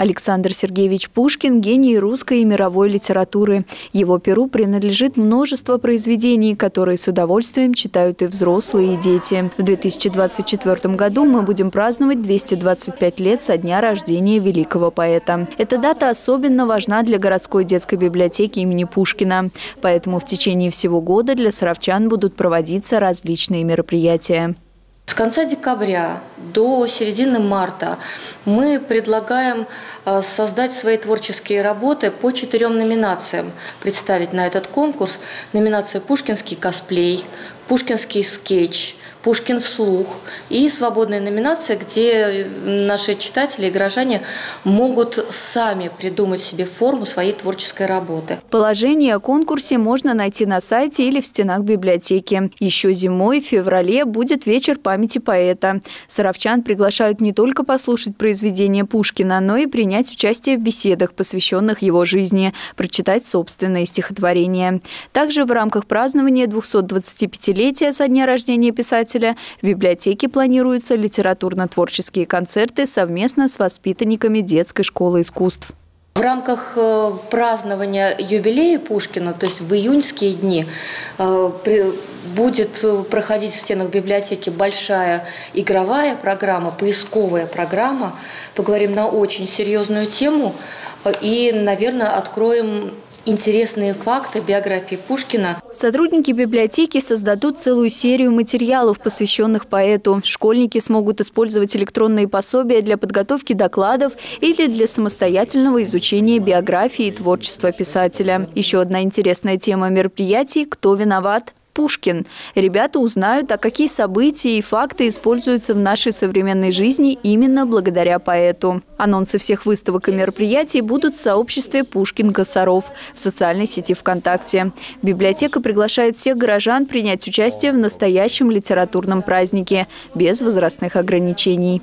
Александр Сергеевич Пушкин – гений русской и мировой литературы. Его перу принадлежит множество произведений, которые с удовольствием читают и взрослые, и дети. В 2024 году мы будем праздновать 225 лет со дня рождения великого поэта. Эта дата особенно важна для городской детской библиотеки имени Пушкина. Поэтому в течение всего года для саровчан будут проводиться различные мероприятия. С конца декабря до середины марта мы предлагаем э, создать свои творческие работы по четырем номинациям, представить на этот конкурс. Номинация «Пушкинский косплей», «Пушкинский скетч», Пушкин вслух и свободная номинация, где наши читатели и горожане могут сами придумать себе форму своей творческой работы. Положение о конкурсе можно найти на сайте или в стенах библиотеки. Еще зимой, в феврале, будет вечер памяти поэта. Саровчан приглашают не только послушать произведения Пушкина, но и принять участие в беседах, посвященных его жизни, прочитать собственные стихотворения. Также в рамках празднования 225-летия со дня рождения писателя. В библиотеке планируются литературно-творческие концерты совместно с воспитанниками детской школы искусств. В рамках э, празднования юбилея Пушкина, то есть в июньские дни, э, будет проходить в стенах библиотеки большая игровая программа, поисковая программа. Поговорим на очень серьезную тему э, и, наверное, откроем интересные факты биографии Пушкина. Сотрудники библиотеки создадут целую серию материалов, посвященных поэту. Школьники смогут использовать электронные пособия для подготовки докладов или для самостоятельного изучения биографии и творчества писателя. Еще одна интересная тема мероприятий – «Кто виноват?». Пушкин. Ребята узнают, а какие события и факты используются в нашей современной жизни именно благодаря поэту. Анонсы всех выставок и мероприятий будут в сообществе «Пушкин-Косаров» в социальной сети ВКонтакте. Библиотека приглашает всех горожан принять участие в настоящем литературном празднике без возрастных ограничений.